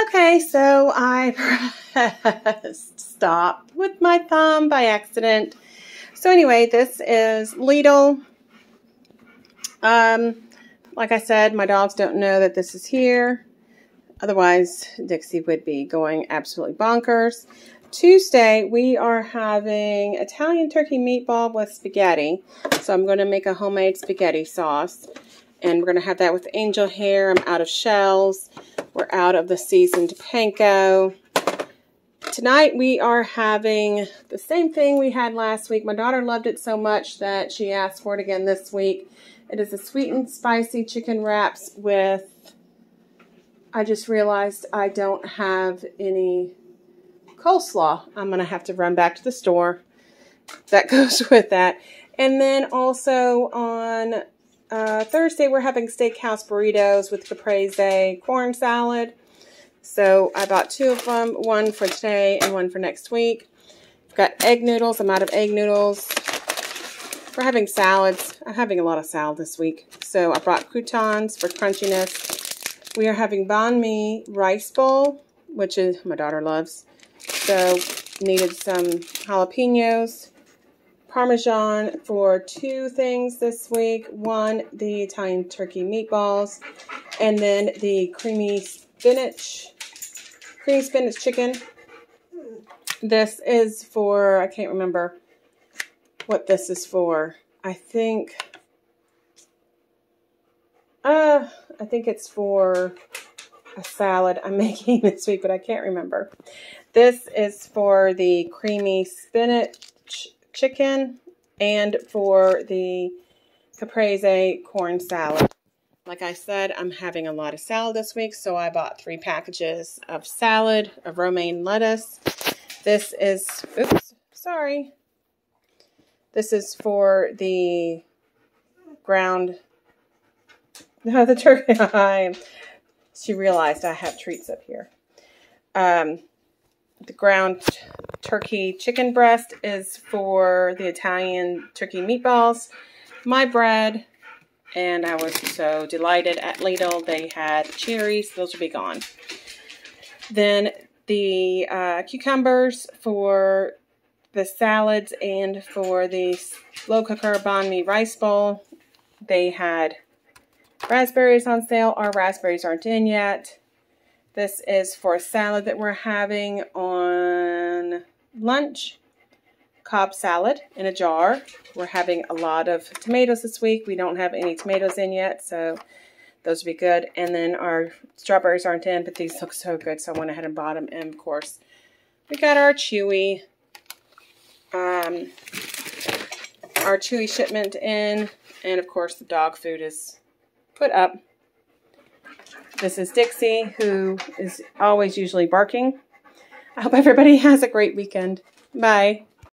Okay, so I pressed stop with my thumb by accident. So anyway, this is Lidl. Um, like I said, my dogs don't know that this is here. Otherwise, Dixie would be going absolutely bonkers. Tuesday, we are having Italian turkey meatball with spaghetti. So I'm going to make a homemade spaghetti sauce. And we're going to have that with angel hair. I'm out of shells. We're out of the seasoned panko. Tonight we are having the same thing we had last week. My daughter loved it so much that she asked for it again this week. It is a sweet and spicy chicken wraps with, I just realized I don't have any coleslaw. I'm going to have to run back to the store. That goes with that. And then also on uh, Thursday, we're having steakhouse burritos with caprese corn salad. So I bought two of them, one for today and one for next week. I've got egg noodles. I'm out of egg noodles. We're having salads. I'm having a lot of salad this week. So I brought croutons for crunchiness. We are having banh mi rice bowl, which is my daughter loves. So needed some jalapenos. Parmesan for two things this week. One, the Italian turkey meatballs, and then the creamy spinach, creamy spinach chicken. This is for, I can't remember what this is for. I think, uh, I think it's for a salad I'm making this week, but I can't remember. This is for the creamy spinach chicken and for the caprese corn salad. Like I said, I'm having a lot of salad this week, so I bought three packages of salad, of romaine lettuce. This is, oops, sorry. This is for the ground, no, the turkey. I, she realized I have treats up here. Um, the ground turkey chicken breast is for the Italian turkey meatballs. My bread, and I was so delighted at Lidl. They had cherries. Those will be gone. Then the uh, cucumbers for the salads and for the slow cooker banh mi rice bowl. They had raspberries on sale. Our raspberries aren't in yet. This is for a salad that we're having on lunch. Cobb salad in a jar. We're having a lot of tomatoes this week. We don't have any tomatoes in yet, so those would be good. And then our strawberries aren't in, but these look so good, so I went ahead and bought them. And of course, we got our chewy, um, our chewy shipment in, and of course the dog food is put up. This is Dixie, who is always usually barking. I hope everybody has a great weekend. Bye.